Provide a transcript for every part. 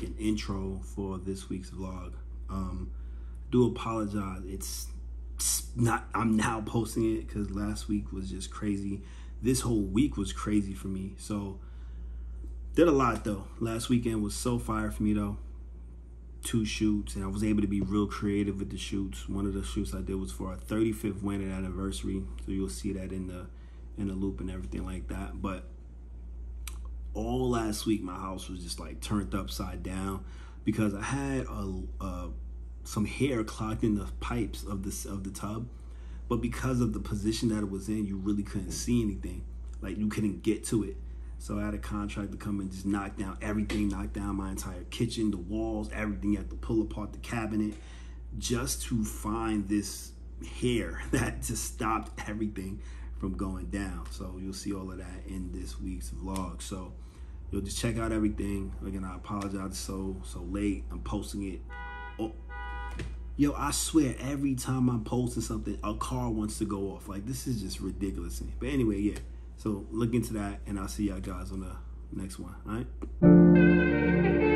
make an intro for this week's vlog. Um, do apologize. It's not, I'm now posting it because last week was just crazy. This whole week was crazy for me. So, did a lot though. Last weekend was so fire for me though. Two shoots, and I was able to be real creative with the shoots. One of the shoots I did was for our 35th wedding anniversary, so you'll see that in the in the loop and everything like that. But all last week, my house was just like turned upside down because I had a, some hair clogged in the pipes of the of the tub, but because of the position that it was in, you really couldn't see anything. Like you couldn't get to it. So I had a contractor come and just knock down everything, knock down my entire kitchen, the walls, everything. You had to pull apart the cabinet just to find this hair that just stopped everything from going down. So you'll see all of that in this week's vlog. So you'll just check out everything. Again, I apologize so so late. I'm posting it. Oh, yo, I swear every time I'm posting something, a car wants to go off. Like this is just ridiculous. But anyway, yeah. So look into that, and I'll see y'all guys on the next one. All right.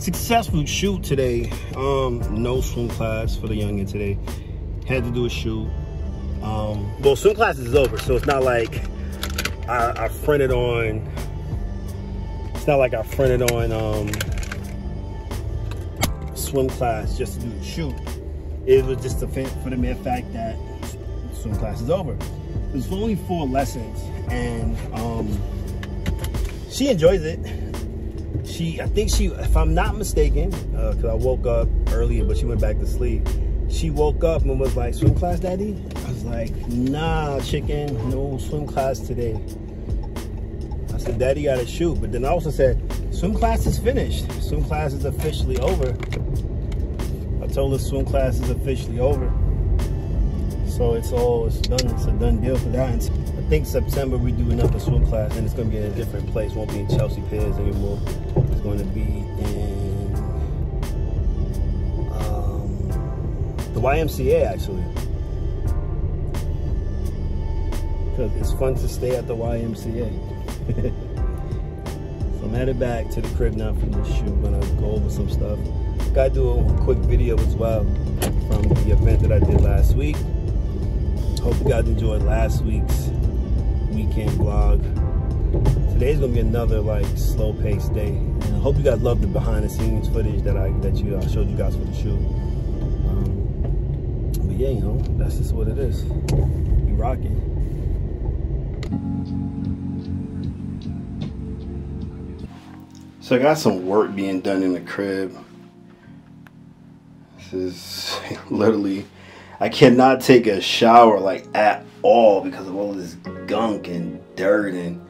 Successful shoot today. Um, no swim class for the youngin today. Had to do a shoot. Um, well, swim class is over, so it's not like I, I fronted on. It's not like I fronted on um, swim class just to do the shoot. It was just a, for the mere fact that swim class is over. It was only four lessons, and um, she enjoys it she, I think she, if I'm not mistaken, because uh, I woke up earlier, but she went back to sleep. She woke up and was like, swim class, daddy? I was like, nah, chicken, no swim class today. I said, daddy got to shoot. But then I also said, swim class is finished. Swim class is officially over. I told her swim class is officially over. So it's all, it's done, it's a done deal for that. Think September we do another swim class and it's gonna be in a different place. Won't be in Chelsea Piers anymore. It's going to be in um, the YMCA actually. Because it's fun to stay at the YMCA. so I'm headed back to the crib now from this shoot. I'm gonna go over some stuff. Gotta do a quick video as well from the event that I did last week. Hope you guys enjoyed last week's weekend vlog. Today's gonna be another like slow paced day. And I hope you guys love the behind the scenes footage that I that you uh, showed you guys for the shoot. Um, but yeah, you know, that's just what it is. We rocking. So I got some work being done in the crib. This is literally I cannot take a shower like at all because of all this gunk and dirt and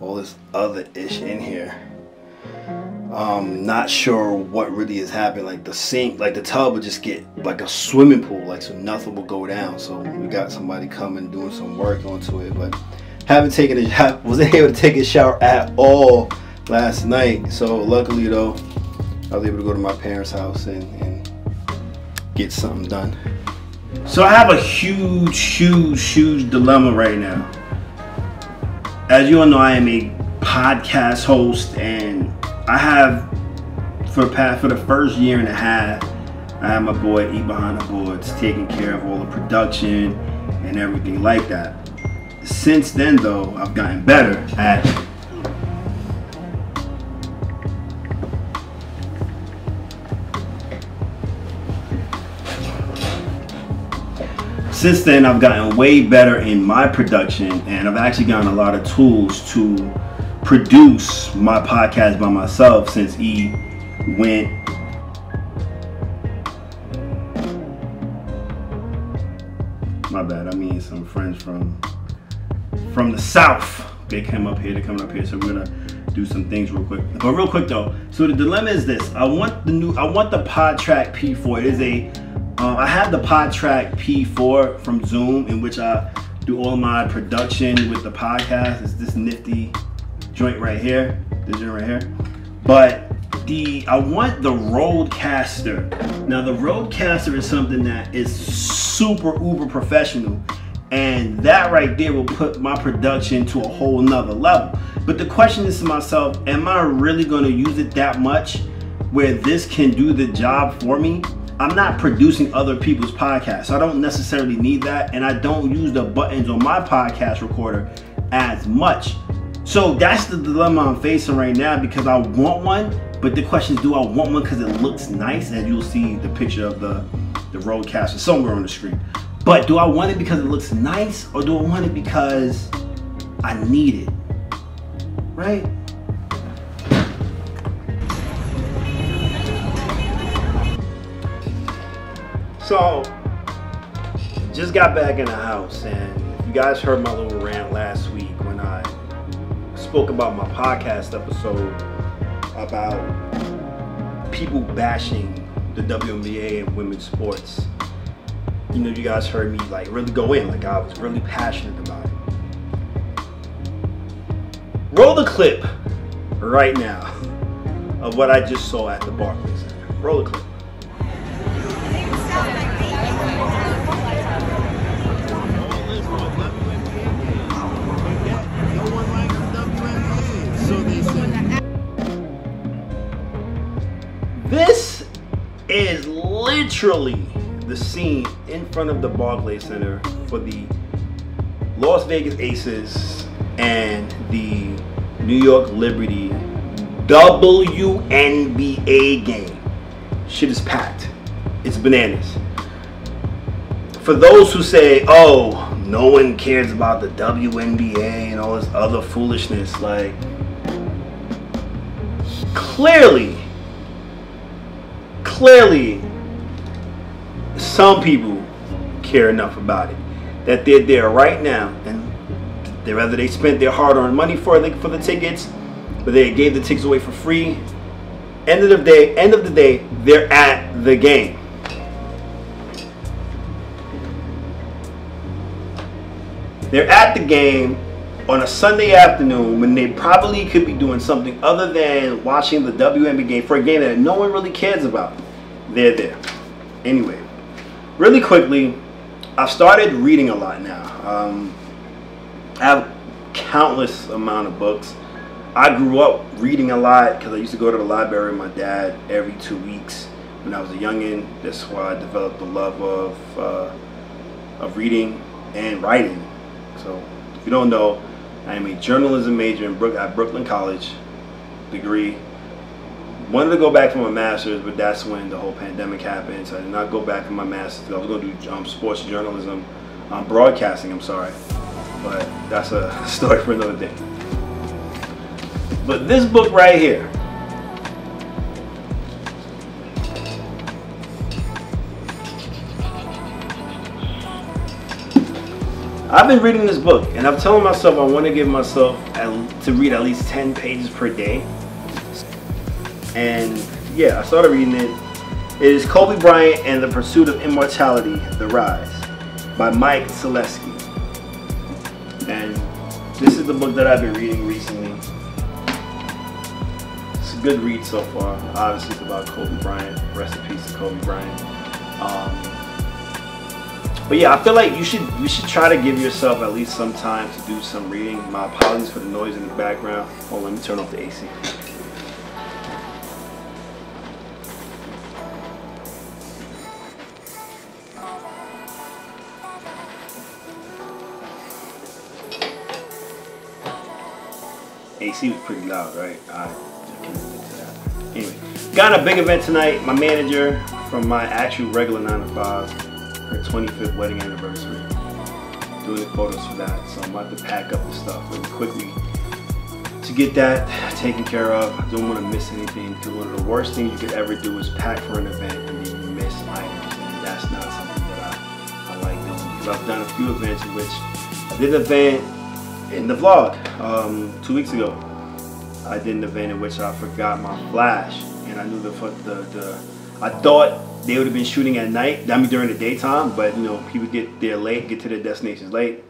all this other ish in here. Um, not sure what really is happening. Like the sink, like the tub would just get like a swimming pool, like so nothing will go down. So we got somebody coming doing some work onto it, but haven't taken a wasn't able to take a shower at all last night. So luckily though, I was able to go to my parents' house and, and get something done. So I have a huge, huge, huge dilemma right now. As you all know, I am a podcast host, and I have for past for the first year and a half, I have my boy E behind the boards taking care of all the production and everything like that. Since then, though, I've gotten better at since then, I've gotten way better in my production, and I've actually gotten a lot of tools to produce my podcast by myself since E went. My bad. I mean, some friends from from the south. They came up here. They're coming up here, so we're gonna do some things real quick. But real quick though, so the dilemma is this: I want the new, I want the PodTrak P4. It is a, um, I have the PodTrak P4 from Zoom, in which I do all my production with the podcast. It's this nifty joint right here, this joint right here. But the I want the Rodecaster. Now the Rodecaster is something that is super uber professional. And that right there will put my production to a whole nother level. But the question is to myself, am I really gonna use it that much where this can do the job for me? I'm not producing other people's podcasts. So I don't necessarily need that. And I don't use the buttons on my podcast recorder as much. So that's the dilemma I'm facing right now because I want one, but the question is, do I want one because it looks nice? And you'll see the picture of the, the Rodecaster somewhere on the screen. But do I want it because it looks nice or do I want it because I need it? Right? So, just got back in the house and you guys heard my little rant last week when I spoke about my podcast episode about people bashing the WNBA and women's sports. You know, you guys heard me like really go in, like I was really passionate about it. Roll the clip right now of what I just saw at the Barclays Center. Roll the clip. This is literally the scene in front of the Barclays Center for the Las Vegas Aces and the New York Liberty WNBA game. Shit is packed. It's bananas. For those who say, oh, no one cares about the WNBA and all this other foolishness, like, clearly, clearly, some people care enough about it that they're there right now and they whether they spent their hard-earned money for the, for the tickets but they gave the tickets away for free. End of the day end of the day they're at the game. They're at the game on a Sunday afternoon when they probably could be doing something other than watching the WNBA game for a game that no one really cares about. They're there. Anyway, really quickly, I've started reading a lot now. Um, I have countless amount of books. I grew up reading a lot because I used to go to the library with my dad every two weeks when I was a youngin. That's why I developed the love of uh, of reading and writing. So, if you don't know, I am a journalism major in Brook at Brooklyn College, degree. Wanted to go back for my master's, but that's when the whole pandemic happened. So I did not go back for my master's. I was going to do um, sports journalism, um, broadcasting. I'm sorry, but that's a story for another day. But this book right here, I've been reading this book, and I'm telling myself I want to give myself to read at least 10 pages per day. And yeah, I started reading it. It is Kobe Bryant and the Pursuit of Immortality: The Rise by Mike Sielski. And this is the book that I've been reading recently. It's a good read so far. Obviously, it's about Kobe Bryant. Rest in peace to Kobe Bryant. Um, but yeah, I feel like you should you should try to give yourself at least some time to do some reading. My apologies for the noise in the background. Oh, let me turn off the AC. AC was pretty loud, right? I. Anyway, got a big event tonight. My manager from my actual regular 9 to 5 her 25th wedding anniversary. Doing the photos for that. So I'm about to pack up the stuff really quickly to get that taken care of. I don't want to miss anything because one of the worst things you could ever do is pack for an event and then you miss items. And that's not something that I, I like doing because I've done a few events in which I did an event in the vlog um, two weeks ago. I did an event in which I forgot my flash and I knew the, the, the I thought they would have been shooting at night, I mean during the daytime, but you know, people get there late, get to their destinations late,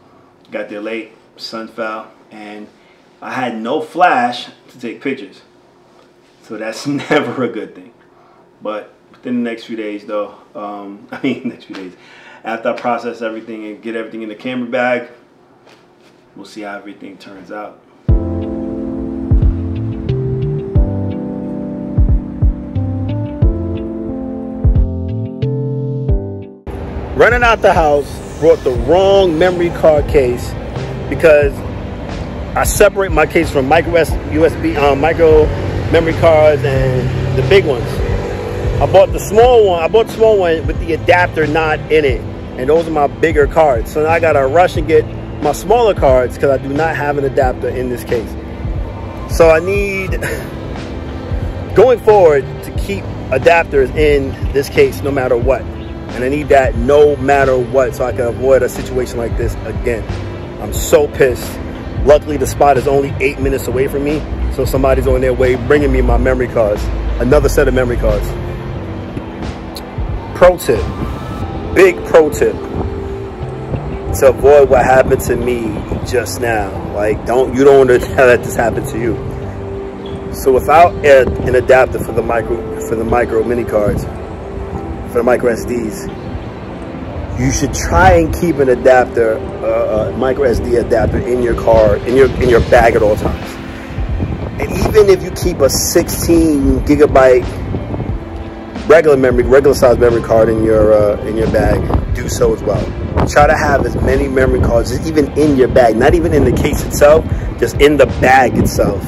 got there late, sun fell, and I had no flash to take pictures. So that's never a good thing. But within the next few days though, um, I mean next few days, after I process everything and get everything in the camera bag, we'll see how everything turns out. Running out the house, brought the wrong memory card case because I separate my case from micro USB, um, micro memory cards and the big ones. I bought the small one. I bought the small one with the adapter not in it, and those are my bigger cards. So now I gotta rush and get my smaller cards because I do not have an adapter in this case. So I need, going forward, to keep adapters in this case no matter what. And I need that no matter what so I can avoid a situation like this again. I'm so pissed. Luckily, the spot is only eight minutes away from me. So somebody's on their way bringing me my memory cards. Another set of memory cards. Pro tip. Big pro tip. To avoid what happened to me just now. Like, don't you don't want to let this happen to you. So without an adapter for the micro for the micro mini cards, for the micro SDs, you should try and keep an adapter, uh, a micro SD adapter in your car, in your in your bag at all times. And even if you keep a 16 gigabyte regular memory, regular size memory card in your uh, in your bag, do so as well. Try to have as many memory cards, even in your bag, not even in the case itself, just in the bag itself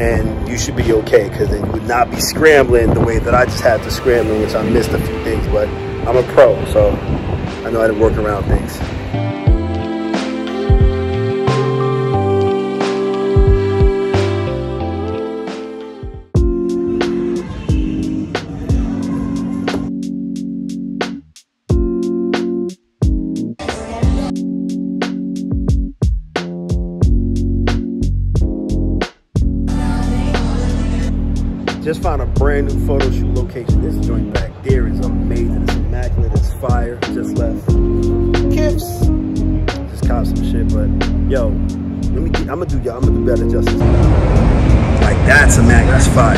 and you should be okay because it would not be scrambling the way that I just had to scramble, which I missed a few things, but I'm a pro, so I know how to work around things. Just found a brand new photo shoot location. This joint back there is amazing. It's immaculate. It's fire. Just left. Kith. Just caught some shit, but yo, let me. I'm gonna do y'all. I'm gonna do better justice. Like that's a mag. That's fire.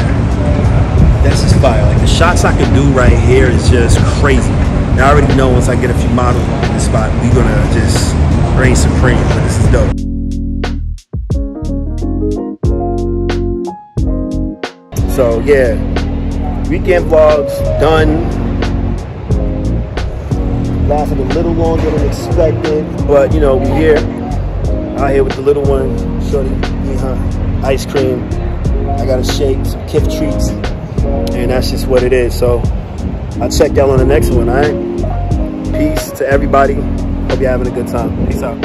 That's just fire. Like the shots I can do right here is just crazy. Now I already know once I get a few models in this spot, we gonna just reign supreme. But this is dope. So yeah, weekend vlogs done. Lasted a little longer than expected, but you know we're here out here with the little one, shorty, her ice cream. I got a shake, some Kith treats, and that's just what it is. So I'll check y'all on the next one. All right. Peace to everybody. Hope you're having a good time. Peace out.